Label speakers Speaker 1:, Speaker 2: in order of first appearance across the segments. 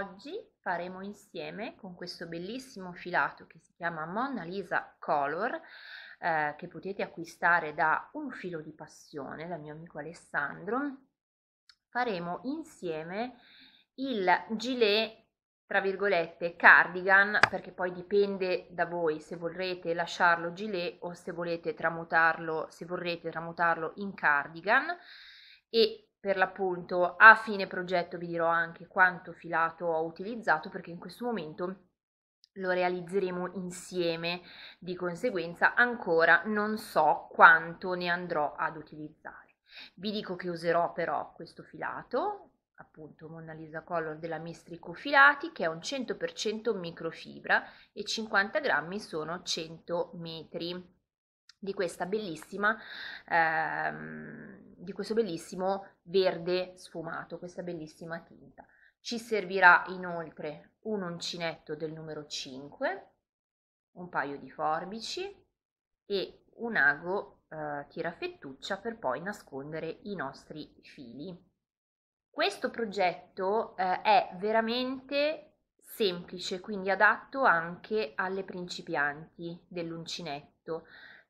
Speaker 1: Oggi faremo insieme con questo bellissimo filato che si chiama Mona Lisa Color eh, che potete acquistare da Un filo di passione dal mio amico Alessandro faremo insieme il gilet tra virgolette cardigan perché poi dipende da voi se vorrete lasciarlo gilet o se volete tramutarlo se vorrete tramutarlo in cardigan e per l'appunto a fine progetto vi dirò anche quanto filato ho utilizzato perché in questo momento lo realizzeremo insieme di conseguenza ancora non so quanto ne andrò ad utilizzare vi dico che userò però questo filato appunto Mona Lisa Color della Mistrico Filati che è un 100% microfibra e 50 grammi sono 100 metri di questa bellissima ehm, di questo bellissimo verde sfumato, questa bellissima tinta. Ci servirà inoltre un uncinetto del numero 5, un paio di forbici e un ago eh, tirafettuccia per poi nascondere i nostri fili. Questo progetto eh, è veramente semplice, quindi adatto anche alle principianti dell'uncinetto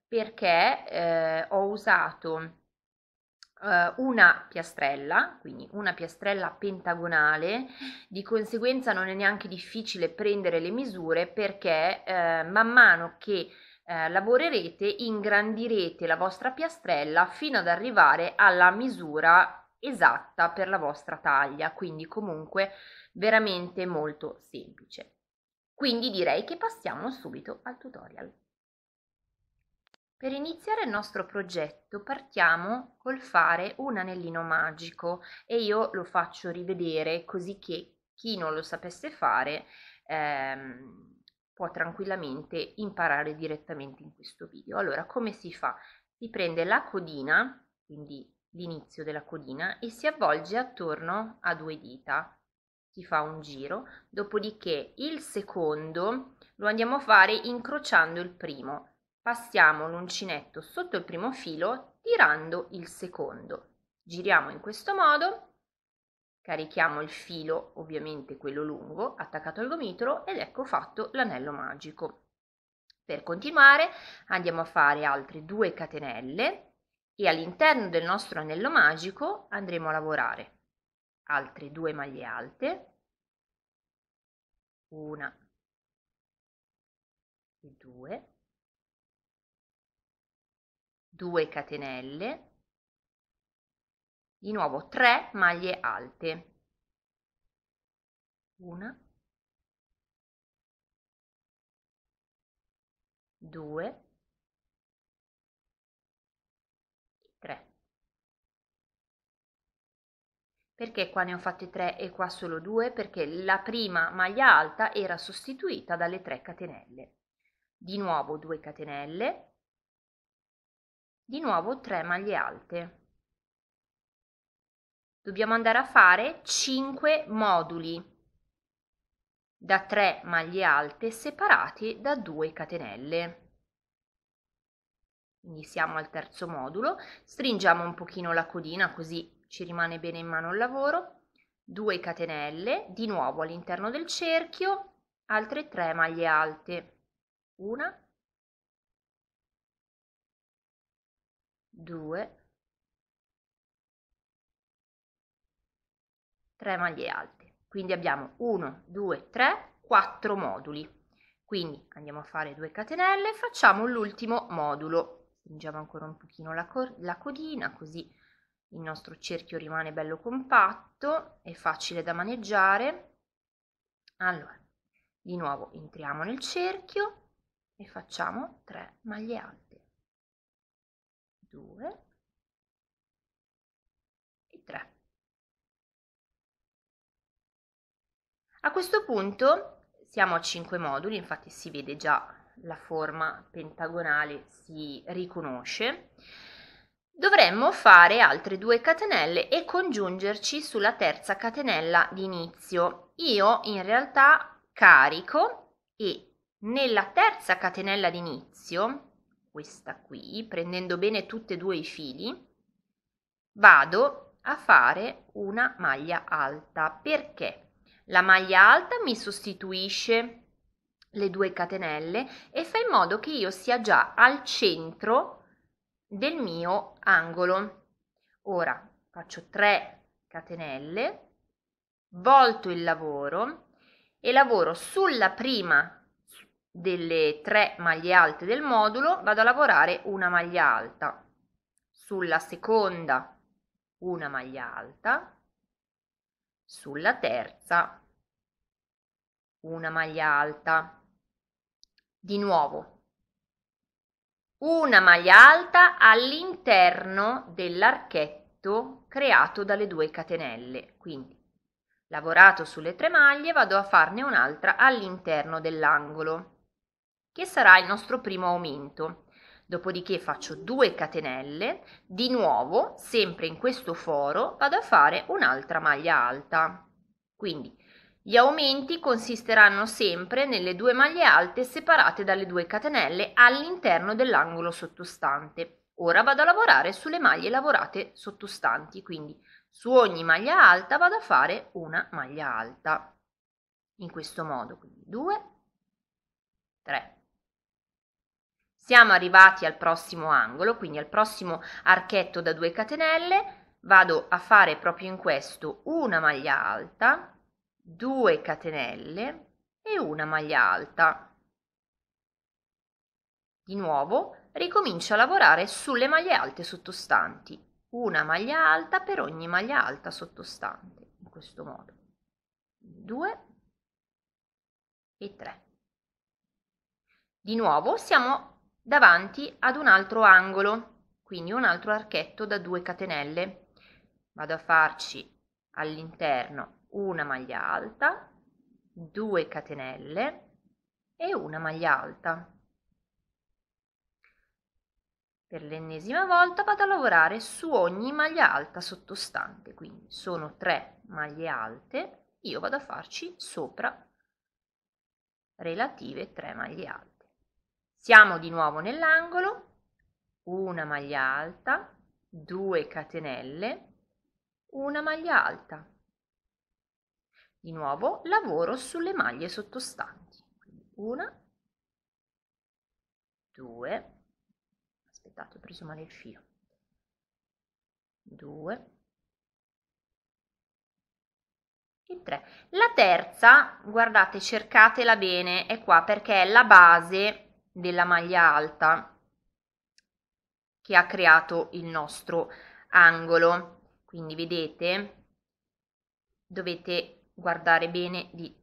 Speaker 1: perché eh, ho usato eh, una piastrella, quindi una piastrella pentagonale, di conseguenza non è neanche difficile prendere le misure perché eh, man mano che eh, lavorerete ingrandirete la vostra piastrella fino ad arrivare alla misura esatta per la vostra taglia, quindi comunque veramente molto semplice. Quindi direi che passiamo subito al tutorial. Per iniziare il nostro progetto partiamo col fare un anellino magico e io lo faccio rivedere così che chi non lo sapesse fare ehm, può tranquillamente imparare direttamente in questo video. Allora, come si fa? Si prende la codina, quindi l'inizio della codina, e si avvolge attorno a due dita. Si fa un giro, dopodiché il secondo lo andiamo a fare incrociando il primo passiamo l'uncinetto sotto il primo filo tirando il secondo giriamo in questo modo carichiamo il filo ovviamente quello lungo attaccato al gomitolo ed ecco fatto l'anello magico per continuare andiamo a fare altre due catenelle e all'interno del nostro anello magico andremo a lavorare altre due maglie alte una e due 2 catenelle di nuovo 3 maglie alte una, due, tre. Perché qua ne ho fatte 3 e qua solo due? Perché la prima maglia alta era sostituita dalle 3 catenelle. Di nuovo 2 catenelle, di nuovo 3 maglie alte. Dobbiamo andare a fare 5 moduli da 3 maglie alte separati da 2 catenelle. Quindi siamo al terzo modulo, stringiamo un pochino la codina così ci rimane bene in mano il lavoro, 2 catenelle, di nuovo all'interno del cerchio, altre 3 maglie alte, una, 2 3 maglie alte quindi abbiamo 1 2 3 4 moduli quindi andiamo a fare 2 catenelle facciamo l'ultimo modulo stringiamo ancora un pochino la, la codina così il nostro cerchio rimane bello compatto e facile da maneggiare allora di nuovo entriamo nel cerchio e facciamo 3 maglie alte 2 e 3. A questo punto siamo a 5 moduli, infatti si vede già la forma pentagonale si riconosce. Dovremmo fare altre due catenelle e congiungerci sulla terza catenella di inizio. Io in realtà carico e nella terza catenella di inizio questa qui, prendendo bene tutti e due i fili, vado a fare una maglia alta. Perché? La maglia alta mi sostituisce le due catenelle e fa in modo che io sia già al centro del mio angolo. Ora faccio 3 catenelle, volto il lavoro e lavoro sulla prima delle tre maglie alte del modulo vado a lavorare una maglia alta sulla seconda una maglia alta sulla terza una maglia alta di nuovo una maglia alta all'interno dell'archetto creato dalle due catenelle quindi lavorato sulle tre maglie vado a farne un'altra all'interno dell'angolo che sarà il nostro primo aumento. Dopodiché faccio 2 catenelle, di nuovo, sempre in questo foro, vado a fare un'altra maglia alta. Quindi gli aumenti consisteranno sempre nelle due maglie alte separate dalle due catenelle all'interno dell'angolo sottostante. Ora vado a lavorare sulle maglie lavorate sottostanti, quindi su ogni maglia alta vado a fare una maglia alta. In questo modo, quindi 2, 3, siamo arrivati al prossimo angolo, quindi al prossimo archetto da 2 catenelle, vado a fare proprio in questo una maglia alta, 2 catenelle e una maglia alta. Di nuovo ricomincio a lavorare sulle maglie alte sottostanti, una maglia alta per ogni maglia alta sottostante, in questo modo. 2 e 3. Di nuovo siamo davanti ad un altro angolo, quindi un altro archetto da 2 catenelle. Vado a farci all'interno una maglia alta, 2 catenelle e una maglia alta. Per l'ennesima volta vado a lavorare su ogni maglia alta sottostante, quindi sono 3 maglie alte, io vado a farci sopra relative 3 maglie alte. Siamo di nuovo nell'angolo, una maglia alta, 2 catenelle, una maglia alta. Di nuovo lavoro sulle maglie sottostanti. una, due, aspettate ho preso male il filo, due, il 3. La terza, guardate, cercatela bene, è qua perché è la base della maglia alta che ha creato il nostro angolo quindi vedete dovete guardare bene di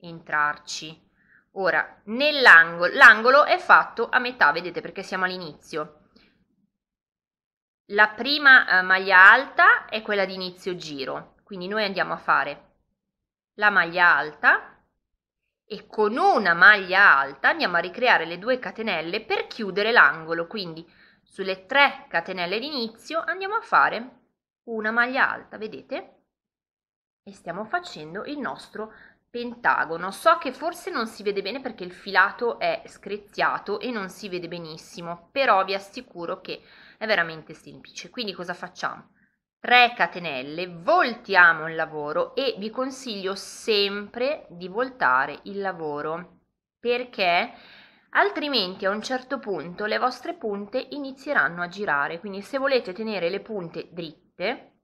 Speaker 1: entrarci ora nell'angolo l'angolo è fatto a metà vedete perché siamo all'inizio la prima eh, maglia alta è quella di inizio giro quindi noi andiamo a fare la maglia alta e con una maglia alta andiamo a ricreare le due catenelle per chiudere l'angolo quindi sulle tre catenelle d'inizio andiamo a fare una maglia alta vedete e stiamo facendo il nostro pentagono so che forse non si vede bene perché il filato è screziato e non si vede benissimo però vi assicuro che è veramente semplice quindi cosa facciamo 3 catenelle, voltiamo il lavoro e vi consiglio sempre di voltare il lavoro perché altrimenti a un certo punto le vostre punte inizieranno a girare, quindi se volete tenere le punte dritte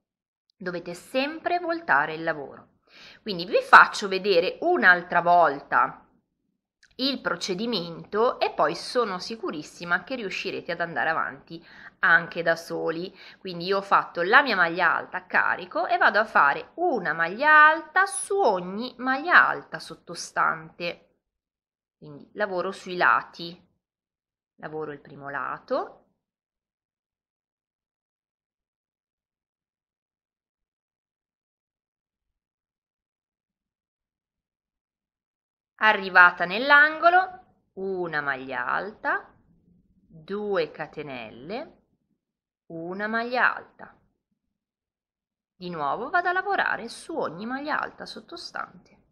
Speaker 1: dovete sempre voltare il lavoro. Quindi vi faccio vedere un'altra volta il procedimento e poi sono sicurissima che riuscirete ad andare avanti anche da soli. Quindi io ho fatto la mia maglia alta carico e vado a fare una maglia alta su ogni maglia alta sottostante. Quindi lavoro sui lati. Lavoro il primo lato, arrivata nell'angolo una maglia alta 2 catenelle una maglia alta di nuovo vado a lavorare su ogni maglia alta sottostante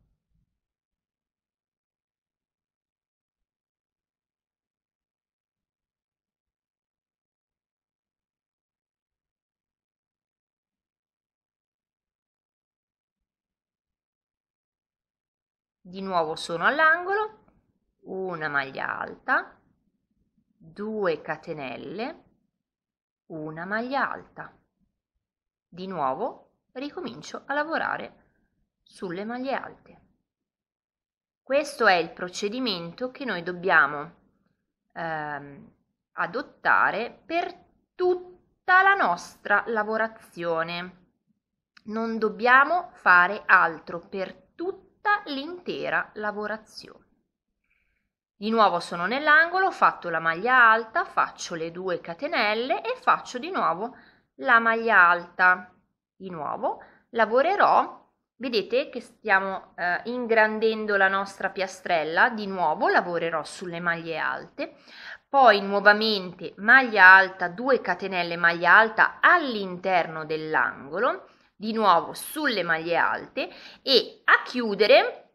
Speaker 1: di nuovo sono all'angolo, una maglia alta, 2 catenelle, una maglia alta. Di nuovo ricomincio a lavorare sulle maglie alte. Questo è il procedimento che noi dobbiamo ehm, adottare per tutta la nostra lavorazione. Non dobbiamo fare altro per tutta tutta l'intera lavorazione. Di nuovo sono nell'angolo, ho fatto la maglia alta, faccio le due catenelle e faccio di nuovo la maglia alta. Di nuovo lavorerò, vedete che stiamo eh, ingrandendo la nostra piastrella, di nuovo lavorerò sulle maglie alte, poi nuovamente maglia alta, 2 catenelle maglia alta all'interno dell'angolo di nuovo sulle maglie alte e a chiudere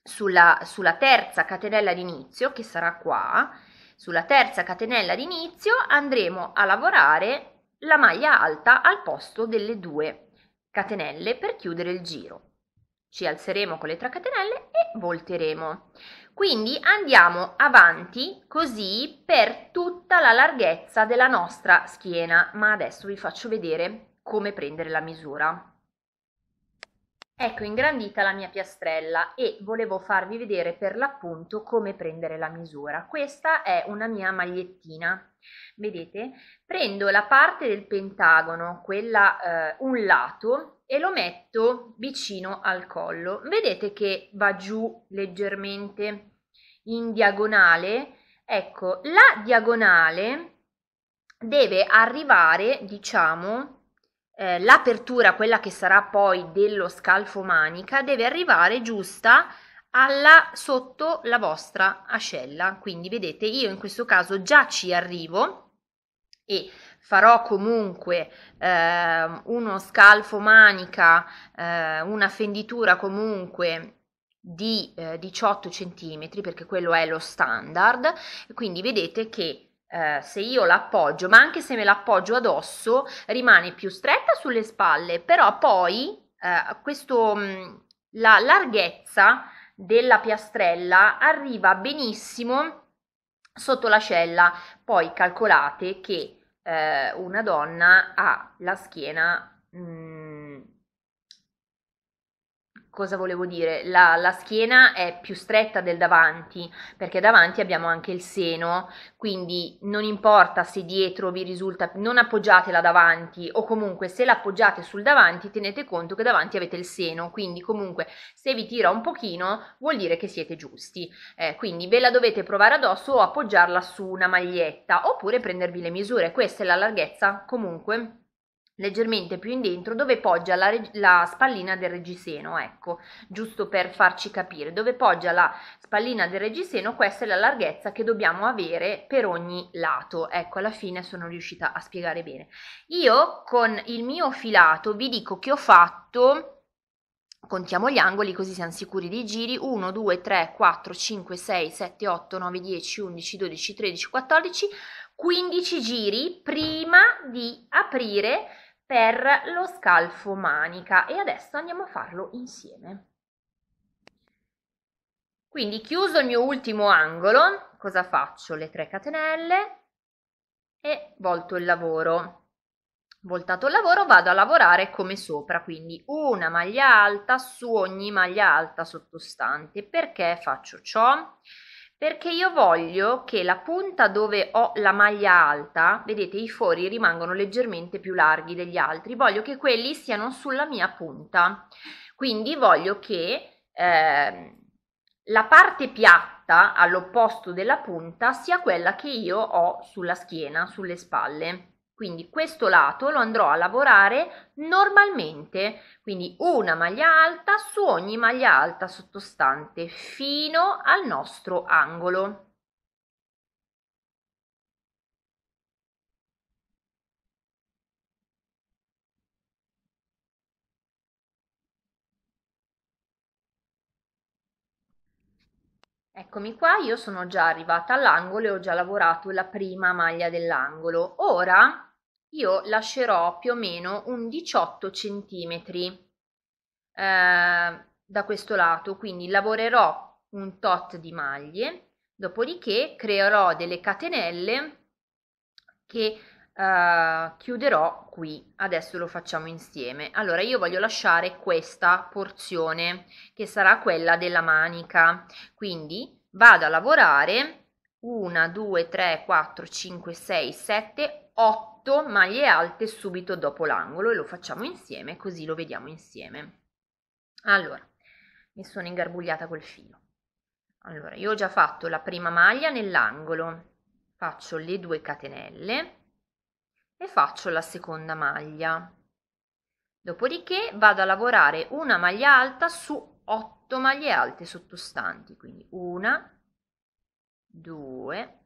Speaker 1: sulla, sulla terza catenella d'inizio che sarà qua sulla terza catenella d'inizio andremo a lavorare la maglia alta al posto delle due catenelle per chiudere il giro ci alzeremo con le tre catenelle e volteremo quindi andiamo avanti così per tutta la larghezza della nostra schiena ma adesso vi faccio vedere come prendere la misura. Ecco ingrandita la mia piastrella e volevo farvi vedere per l'appunto come prendere la misura. Questa è una mia magliettina, vedete? Prendo la parte del pentagono, quella eh, un lato, e lo metto vicino al collo. Vedete che va giù leggermente in diagonale? Ecco, la diagonale deve arrivare, diciamo, eh, l'apertura, quella che sarà poi dello scalfo manica, deve arrivare giusta alla sotto la vostra ascella. Quindi vedete, io in questo caso già ci arrivo e farò comunque eh, uno scalfo manica, eh, una fenditura comunque di eh, 18 cm perché quello è lo standard quindi vedete che eh, se io l'appoggio, ma anche se me l'appoggio addosso, rimane più stretta sulle spalle, però poi eh, questo, mm, la larghezza della piastrella arriva benissimo sotto l'ascella. Poi calcolate che eh, una donna ha la schiena mh, mm, cosa volevo dire? La, la, schiena è più stretta del davanti, perché davanti abbiamo anche il seno, quindi non importa se dietro vi risulta, non appoggiatela davanti o comunque se l'appoggiate sul davanti tenete conto che davanti avete il seno, quindi comunque se vi tira un pochino vuol dire che siete giusti, eh, quindi ve la dovete provare addosso o appoggiarla su una maglietta oppure prendervi le misure, questa è la larghezza comunque leggermente più indentro dove poggia la, la, spallina del reggiseno, ecco, giusto per farci capire, dove poggia la spallina del reggiseno, questa è la larghezza che dobbiamo avere per ogni lato, ecco, alla fine sono riuscita a spiegare bene. Io con il mio filato vi dico che ho fatto contiamo gli angoli così siamo sicuri dei giri 1 2 3 4 5 6 7 8 9 10 11 12 13 14 15 giri prima di aprire per lo scalfo manica e adesso andiamo a farlo insieme. Quindi chiuso il mio ultimo angolo, cosa faccio? Le 3 catenelle e volto il lavoro. Voltato il lavoro vado a lavorare come sopra, quindi una maglia alta su ogni maglia alta sottostante. Perché faccio ciò? perché io voglio che la punta dove ho la maglia alta, vedete i fori rimangono leggermente più larghi degli altri, voglio che quelli siano sulla mia punta, quindi voglio che eh, la parte piatta all'opposto della punta sia quella che io ho sulla schiena, sulle spalle. Quindi questo lato lo andrò a lavorare normalmente, quindi una maglia alta su ogni maglia alta sottostante fino al nostro angolo. Eccomi qua, io sono già arrivata all'angolo e ho già lavorato la prima maglia dell'angolo. Ora io lascerò più o meno un 18 centimetri eh, da questo lato, quindi lavorerò un tot di maglie, dopodiché creerò delle catenelle che uh, chiuderò qui adesso lo facciamo insieme allora io voglio lasciare questa porzione che sarà quella della manica quindi vado a lavorare 1 2 3 4 5 6 7 8 maglie alte subito dopo l'angolo e lo facciamo insieme così lo vediamo insieme allora mi sono ingarbugliata col filo allora io ho già fatto la prima maglia nell'angolo faccio le due catenelle e faccio la seconda maglia. Dopodiché vado a lavorare una maglia alta su 8 maglie alte sottostanti, quindi una, due,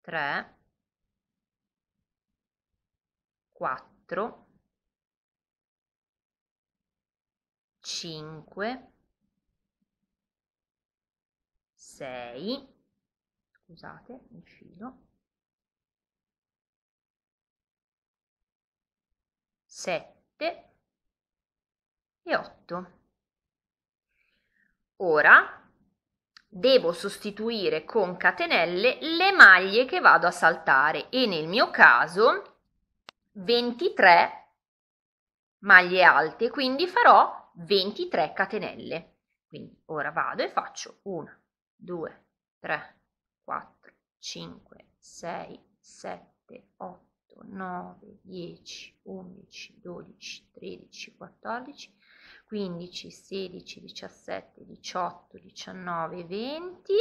Speaker 1: tre, quattro, cinque, sei, scusate, infilo, 7 e 8. Ora devo sostituire con catenelle le maglie che vado a saltare e nel mio caso 23 maglie alte, quindi farò 23 catenelle. Quindi ora vado e faccio 1, 2, 3, 4, 5, 6, 7, 8. 9, 10, 11, 12, 13, 14, 15, 16, 17, 18, 19, 20,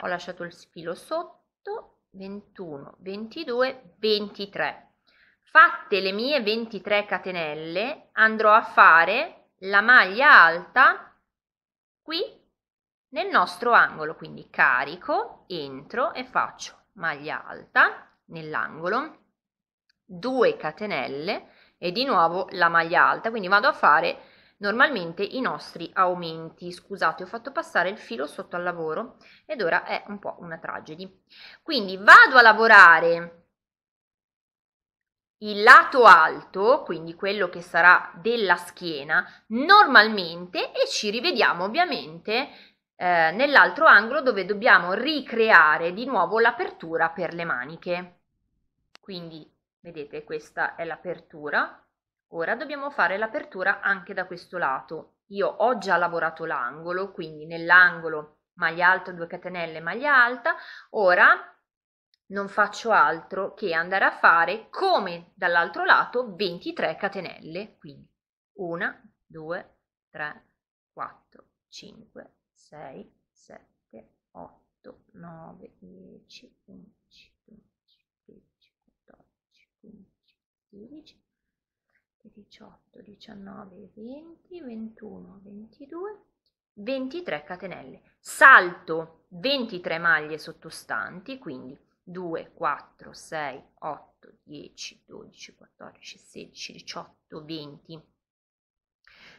Speaker 1: ho lasciato il filo sotto, 21, 22, 23. Fatte le mie 23 catenelle andrò a fare la maglia alta qui nel nostro angolo, quindi carico, entro e faccio maglia alta nell'angolo 2 catenelle e di nuovo la maglia alta quindi vado a fare normalmente i nostri aumenti scusate ho fatto passare il filo sotto al lavoro ed ora è un po' una tragedia quindi vado a lavorare il lato alto quindi quello che sarà della schiena normalmente e ci rivediamo ovviamente eh, nell'altro angolo dove dobbiamo ricreare di nuovo l'apertura per le maniche quindi Vedete, questa è l'apertura. Ora dobbiamo fare l'apertura anche da questo lato. Io ho già lavorato l'angolo, quindi nell'angolo maglia alta, 2 catenelle, maglia alta. Ora non faccio altro che andare a fare come dall'altro lato 23 catenelle, quindi 1, 2, 3, 4, 5, 6, 7, 8, 9, 10, 11. 12, 18, 19, 20, 21, 22, 23 catenelle. Salto 23 maglie sottostanti, quindi 2, 4, 6, 8, 10, 12, 14, 16, 18, 20,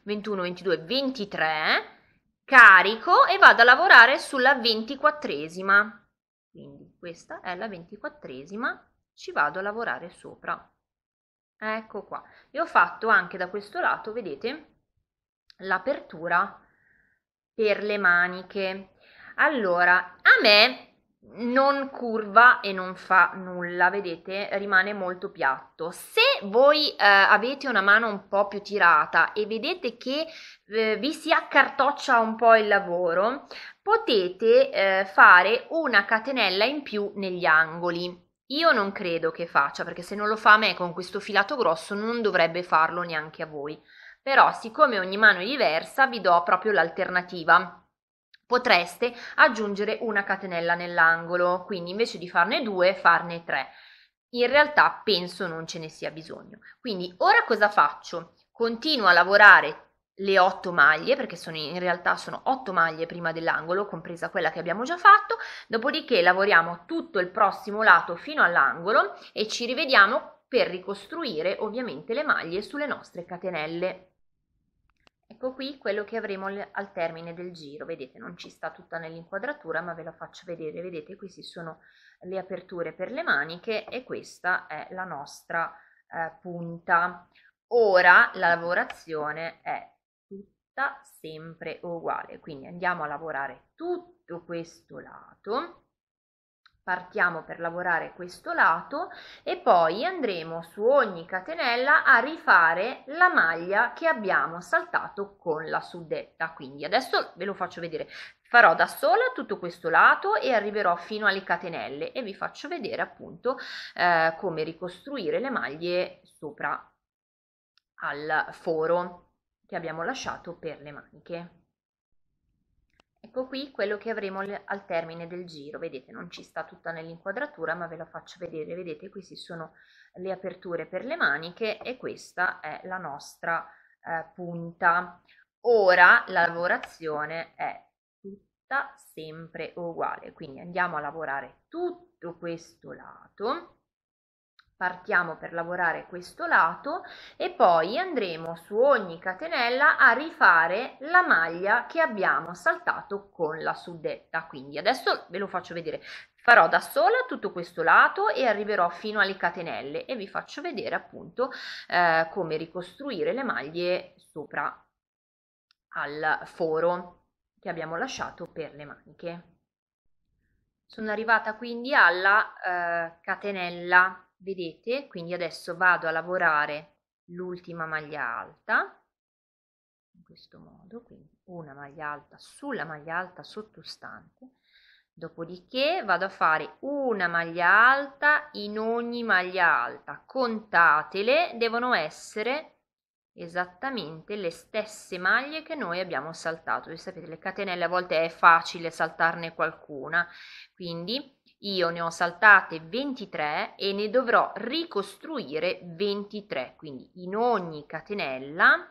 Speaker 1: 21, 22, 23 carico e vado a lavorare sulla ventiquattresima. Quindi questa è la ventiquattresima, ci vado a lavorare sopra ecco qua e ho fatto anche da questo lato vedete l'apertura per le maniche allora a me non curva e non fa nulla, vedete, rimane molto piatto. Se voi eh, avete una mano un po' più tirata e vedete che eh, vi si accartoccia un po' il lavoro, potete eh, fare una catenella in più negli angoli. Io non credo che faccia, perché se non lo fa a me con questo filato grosso non dovrebbe farlo neanche a voi. Però siccome ogni mano è diversa, vi do proprio l'alternativa. Potreste aggiungere una catenella nell'angolo, quindi invece di farne due, farne tre. In realtà penso non ce ne sia bisogno. Quindi ora cosa faccio? Continuo a lavorare le otto maglie, perché sono, in realtà sono otto maglie prima dell'angolo, compresa quella che abbiamo già fatto, dopodiché lavoriamo tutto il prossimo lato fino all'angolo e ci rivediamo per ricostruire ovviamente le maglie sulle nostre catenelle. Ecco qui quello che avremo al termine del giro, vedete non ci sta tutta nell'inquadratura ma ve la faccio vedere, vedete qui si sono le aperture per le maniche e questa è la nostra eh, punta. Ora la lavorazione è resta sempre uguale. Quindi andiamo a lavorare tutto questo lato partiamo per lavorare questo lato e poi andremo su ogni catenella a rifare la maglia che abbiamo saltato con la suddetta quindi adesso ve lo faccio vedere farò da sola tutto questo lato e arriverò fino alle catenelle e vi faccio vedere appunto eh, come ricostruire le maglie sopra al foro che abbiamo lasciato per le maniche. Ecco qui quello che avremo al termine del giro, vedete non ci sta tutta nell'inquadratura ma ve la faccio vedere, vedete queste sono le aperture per le maniche e questa è la nostra eh, punta. Ora la lavorazione è tutta sempre uguale, quindi andiamo a lavorare tutto questo lato partiamo per lavorare questo lato e poi andremo su ogni catenella a rifare la maglia che abbiamo saltato con la suddetta quindi adesso ve lo faccio vedere farò da sola tutto questo lato e arriverò fino alle catenelle e vi faccio vedere appunto eh, come ricostruire le maglie sopra al foro che abbiamo lasciato per le maniche sono arrivata quindi alla eh, catenella vedete quindi adesso vado a lavorare l'ultima maglia alta in questo modo quindi una maglia alta sulla maglia alta sottostante dopodiché vado a fare una maglia alta in ogni maglia alta contatele devono essere esattamente le stesse maglie che noi abbiamo saltato Voi sapete le catenelle a volte è facile saltarne qualcuna quindi io ne ho saltate 23 e ne dovrò ricostruire 23, quindi in ogni catenella,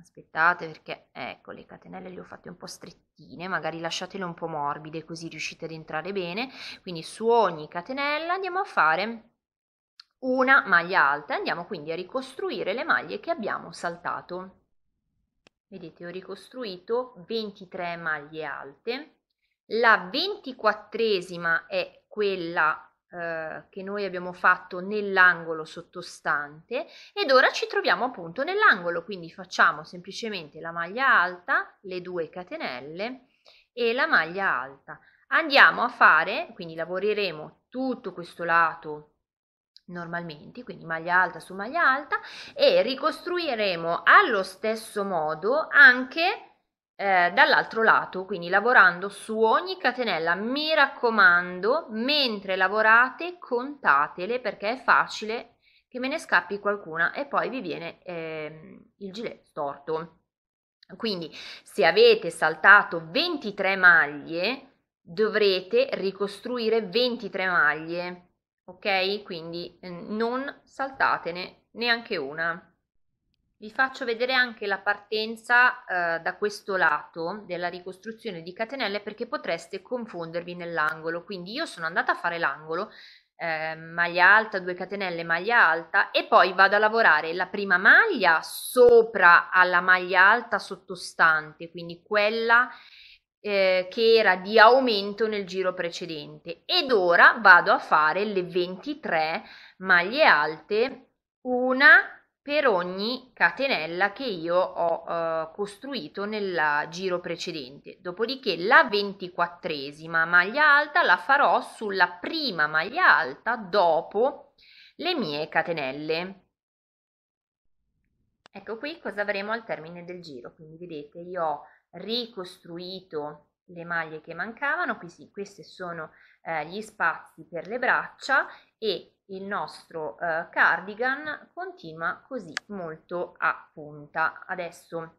Speaker 1: aspettate perché ecco le catenelle le ho fatte un po' strettine, magari lasciatele un po' morbide così riuscite ad entrare bene, quindi su ogni catenella andiamo a fare una maglia alta, andiamo quindi a ricostruire le maglie che abbiamo saltato. Vedete ho ricostruito 23 maglie alte la ventiquattresima è quella eh, che noi abbiamo fatto nell'angolo sottostante ed ora ci troviamo appunto nell'angolo, quindi facciamo semplicemente la maglia alta, le due catenelle e la maglia alta. Andiamo a fare, quindi lavoreremo tutto questo lato normalmente, quindi maglia alta su maglia alta e ricostruiremo allo stesso modo anche eh, dall'altro lato, quindi lavorando su ogni catenella, mi raccomando, mentre lavorate contatele perché è facile che me ne scappi qualcuna e poi vi viene eh, il gilet storto. Quindi se avete saltato 23 maglie dovrete ricostruire 23 maglie, ok? Quindi non saltatene neanche una. Vi faccio vedere anche la partenza eh, da questo lato della ricostruzione di catenelle perché potreste confondervi nell'angolo. Quindi io sono andata a fare l'angolo, eh, maglia alta, 2 catenelle, maglia alta e poi vado a lavorare la prima maglia sopra alla maglia alta sottostante, quindi quella eh, che era di aumento nel giro precedente. Ed ora vado a fare le 23 maglie alte, una per ogni catenella che io ho eh, costruito nel giro precedente. Dopodiché la ventiquattresima maglia alta la farò sulla prima maglia alta dopo le mie catenelle. Ecco qui cosa avremo al termine del giro. Quindi vedete io ho ricostruito le maglie che mancavano, qui quindi questi sono eh, gli spazi per le braccia e il nostro eh, cardigan continua così molto a punta. Adesso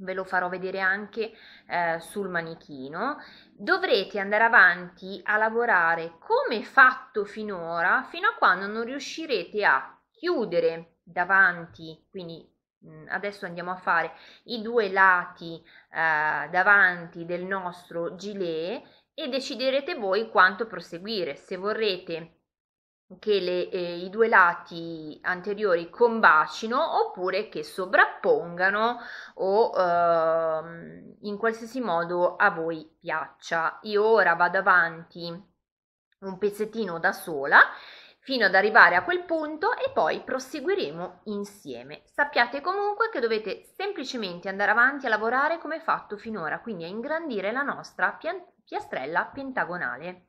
Speaker 1: ve lo farò vedere anche eh, sul manichino dovrete andare avanti a lavorare come fatto finora fino a quando non riuscirete a chiudere davanti quindi mm, adesso andiamo a fare i due lati eh, davanti del nostro gilet e deciderete voi quanto proseguire se vorrete che le, eh, i due lati anteriori combacino oppure che sovrappongano o eh, in qualsiasi modo a voi piaccia. Io ora vado avanti un pezzettino da sola fino ad arrivare a quel punto e poi proseguiremo insieme. Sappiate comunque che dovete semplicemente andare avanti a lavorare come fatto finora, quindi a ingrandire la nostra piastrella pentagonale.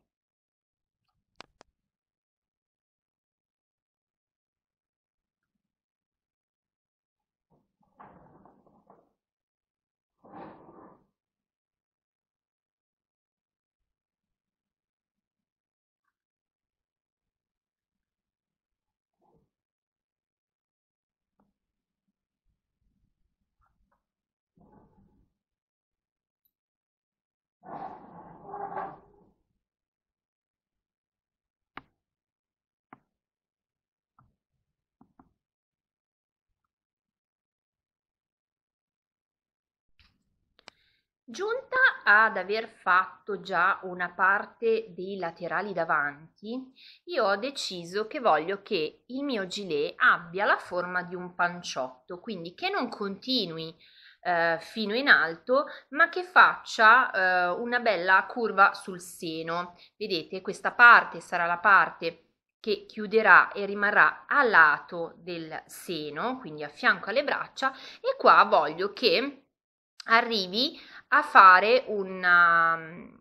Speaker 1: Giunta ad aver fatto già una parte dei laterali davanti, io ho deciso che voglio che il mio gilet abbia la forma di un panciotto, quindi che non continui eh, fino in alto, ma che faccia eh, una bella curva sul seno. Vedete, questa parte sarà la parte che chiuderà e rimarrà a lato del seno, quindi a fianco alle braccia, e qua voglio che arrivi a fare una um,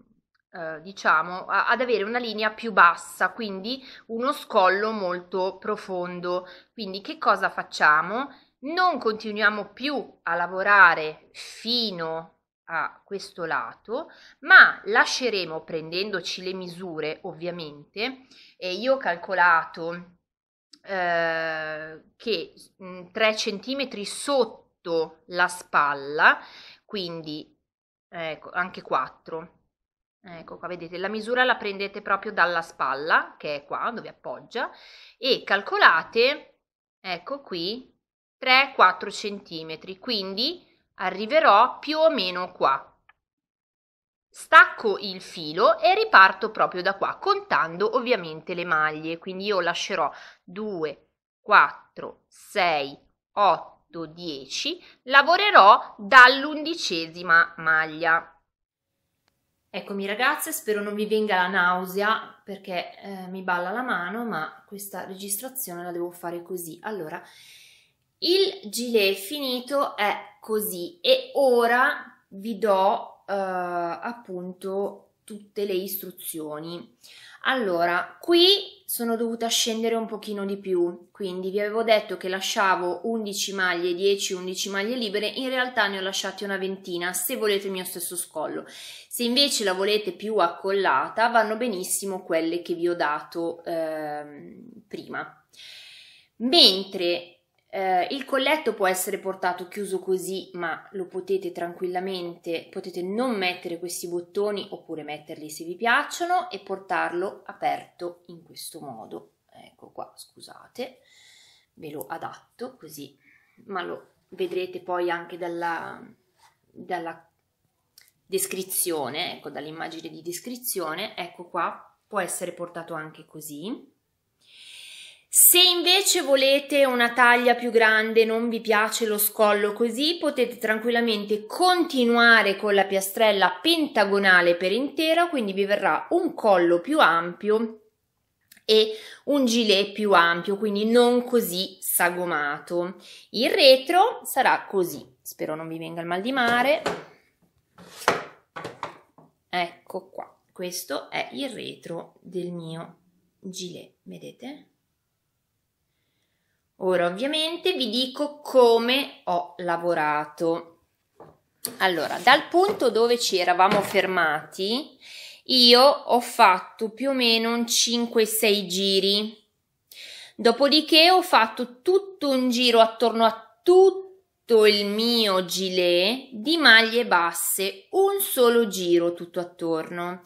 Speaker 1: eh, diciamo ad avere una linea più bassa quindi uno scollo molto profondo quindi che cosa facciamo non continuiamo più a lavorare fino a questo lato ma lasceremo prendendoci le misure ovviamente e io ho calcolato eh, che mh, 3 cm sotto la spalla quindi ecco, anche 4. Ecco qua, vedete, la misura la prendete proprio dalla spalla, che è qua, dove appoggia, e calcolate, ecco qui, 3-4 centimetri, quindi arriverò più o meno qua. Stacco il filo e riparto proprio da qua, contando ovviamente le maglie, quindi io lascerò 2, 4, 6, 8, 8, 10 lavorerò dall'undicesima maglia. Eccomi ragazze, spero non vi venga la nausea perché eh, mi balla la mano, ma questa registrazione la devo fare così. Allora, il gilet finito è così e ora vi do eh, appunto tutte le istruzioni. Allora, qui sono dovuta scendere un pochino di più, quindi vi avevo detto che lasciavo 11 maglie, 10, 11 maglie libere, in realtà ne ho lasciate una ventina, se volete il mio stesso scollo. Se invece la volete più accollata, vanno benissimo quelle che vi ho dato eh, prima. Mentre eh, il colletto può essere portato chiuso così, ma lo potete tranquillamente, potete non mettere questi bottoni oppure metterli se vi piacciono e portarlo aperto in questo modo. Ecco qua, scusate, ve lo adatto così, ma lo vedrete poi anche dalla, dalla descrizione, ecco dall'immagine di descrizione, ecco qua, può essere portato anche così se invece volete una taglia più grande, non vi piace lo scollo così, potete tranquillamente continuare con la piastrella pentagonale per intero, quindi vi verrà un collo più ampio e un gilet più ampio, quindi non così sagomato. Il retro sarà così, spero non vi venga il mal di mare. Ecco qua, questo è il retro del mio gilet, vedete? Ora ovviamente vi dico come ho lavorato. Allora, dal punto dove ci eravamo fermati, io ho fatto più o meno un 5-6 giri. Dopodiché ho fatto tutto un giro attorno a tutto il mio gilet di maglie basse, un solo giro tutto attorno.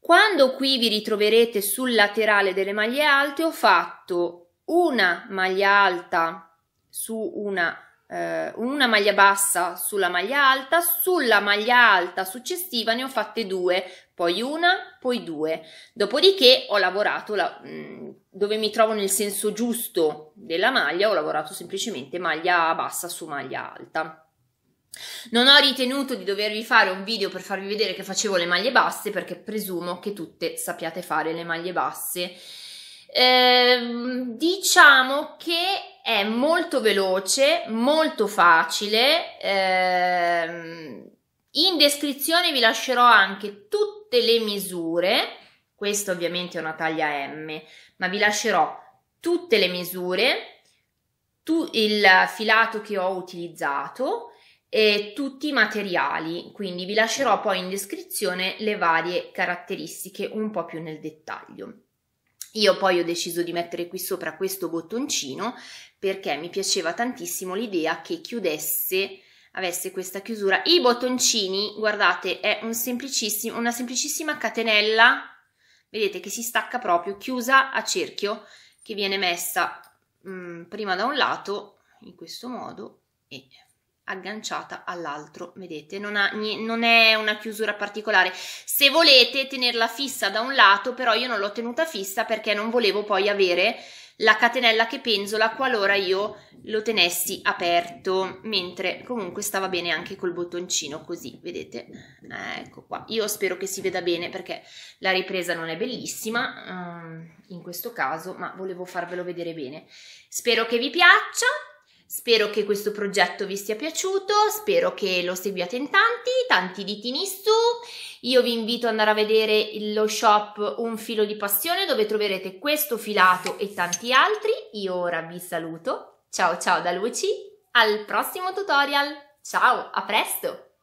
Speaker 1: Quando qui vi ritroverete sul laterale delle maglie alte ho fatto una maglia alta su una, eh, una maglia bassa sulla maglia alta, sulla maglia alta successiva ne ho fatte due, poi una, poi due. Dopodiché ho lavorato la, mm, dove mi trovo nel senso giusto della maglia, ho lavorato semplicemente maglia bassa su maglia alta. Non ho ritenuto di dovervi fare un video per farvi vedere che facevo le maglie basse perché presumo che tutte sappiate fare le maglie basse Ehm, diciamo che è molto veloce, molto facile. Ehm, in descrizione vi lascerò anche tutte le misure. Questo ovviamente è una taglia M, ma vi lascerò tutte le misure, tu, il filato che ho utilizzato e tutti i materiali. Quindi vi lascerò poi in descrizione le varie caratteristiche un po' più nel dettaglio. Io poi ho deciso di mettere qui sopra questo bottoncino perché mi piaceva tantissimo l'idea che chiudesse, avesse questa chiusura. I bottoncini, guardate, è un semplicissimo, una semplicissima catenella, vedete che si stacca proprio, chiusa a cerchio, che viene messa mh, mm, prima da un lato, in questo modo, e agganciata all'altro, vedete, non, ha, non, è una chiusura particolare. Se volete tenerla fissa da un lato, però io non l'ho tenuta fissa perché non volevo poi avere la catenella che penzola qualora io lo tenessi aperto, mentre comunque stava bene anche col bottoncino così, vedete, ecco qua. Io spero che si veda bene perché la ripresa non è bellissima um, in questo caso, ma volevo farvelo vedere bene. Spero che vi piaccia. Spero che questo progetto vi sia piaciuto, spero che lo seguiate in tanti, tanti ditini su. Io vi invito ad andare a vedere lo shop Un filo di passione dove troverete questo filato e tanti altri. Io ora vi saluto. Ciao ciao da Luci, al prossimo tutorial. Ciao, a presto!